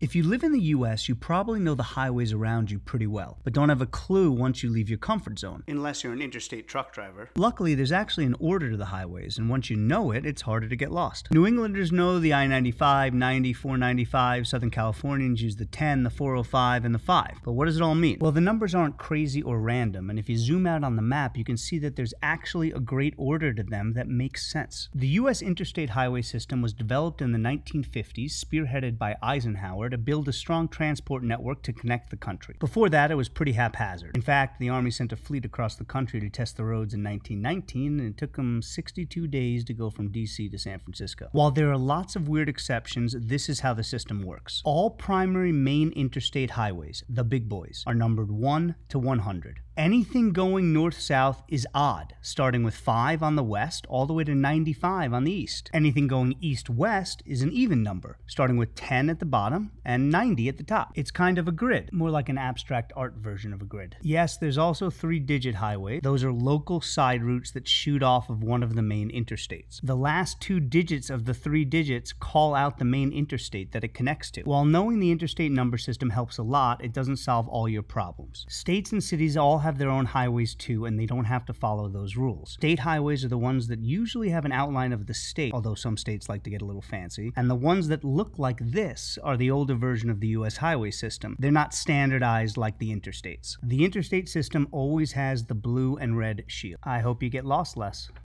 If you live in the US, you probably know the highways around you pretty well, but don't have a clue once you leave your comfort zone. Unless you're an interstate truck driver. Luckily, there's actually an order to the highways, and once you know it, it's harder to get lost. New Englanders know the I 95, 90, 495, Southern Californians use the 10, the 405, and the 5. But what does it all mean? Well, the numbers aren't crazy or random, and if you zoom out on the map, you can see that there's actually a great order to them that makes sense. The US interstate highway system was developed in the 1950s, spearheaded by Eisenhower to build a strong transport network to connect the country. Before that, it was pretty haphazard. In fact, the Army sent a fleet across the country to test the roads in 1919, and it took them 62 days to go from DC to San Francisco. While there are lots of weird exceptions, this is how the system works. All primary main interstate highways, the big boys, are numbered 1 to 100. Anything going north south is odd, starting with 5 on the west all the way to 95 on the east. Anything going east west is an even number, starting with 10 at the bottom and 90 at the top. It's kind of a grid, more like an abstract art version of a grid. Yes, there's also three digit highways. Those are local side routes that shoot off of one of the main interstates. The last two digits of the three digits call out the main interstate that it connects to. While knowing the interstate number system helps a lot, it doesn't solve all your problems. States and cities all have their own highways too, and they don't have to follow those rules. State highways are the ones that usually have an outline of the state, although some states like to get a little fancy, and the ones that look like this are the older version of the US highway system. They're not standardized like the interstates. The interstate system always has the blue and red shield. I hope you get lost less.